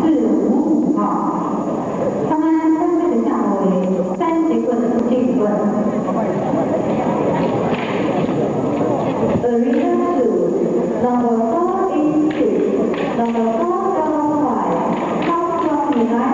四五五二。他们分别的项目为三级棍、四级棍。Number four is number four, number five, five, number nine.